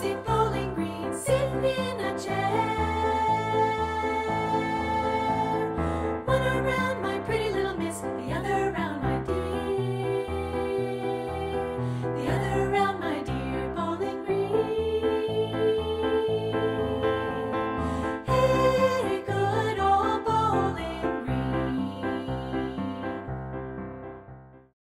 si